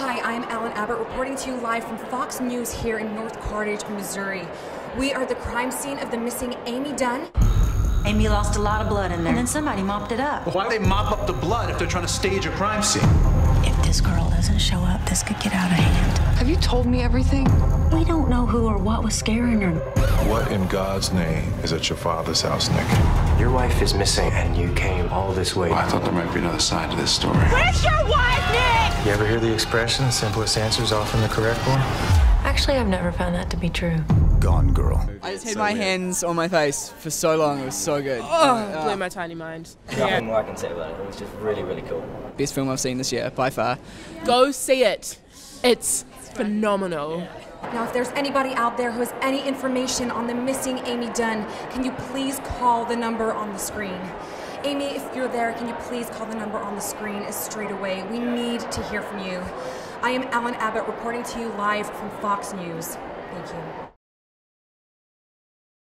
I am Alan Abbott reporting to you live from Fox News here in North Carthage, Missouri. We are at the crime scene of the missing Amy Dunne. Amy lost a lot of blood in there, and then somebody mopped it up. Why do they mop up the blood if they're trying to stage a crime scene? If this girl doesn't show up, this could get out of hand. Have you told me everything? We don't know who or what was scaring her. What in God's name is at your father's house, Nick? Your wife is missing, and you came all this way. Well, I thought there might be another side to this story. Where's your wife, Nick? You ever hear the expression, the simplest answer is often the correct one? Actually, I've never found that to be true. Gone Girl. I just had my hands on my face for so long. It was so good. Oh, blew my tiny mind. Nothing more I can say about it. It was just really, really cool. Best film I've seen this year, by far. Go see it. It's phenomenal. Now, if there's anybody out there who has any information on the missing Amy Dunne, can you please call the number on the screen? Amy, if you're there, can you please call the number on the screen straight away? We need to hear from you. I am Alan Abbott reporting to you live from Fox News. Thank you.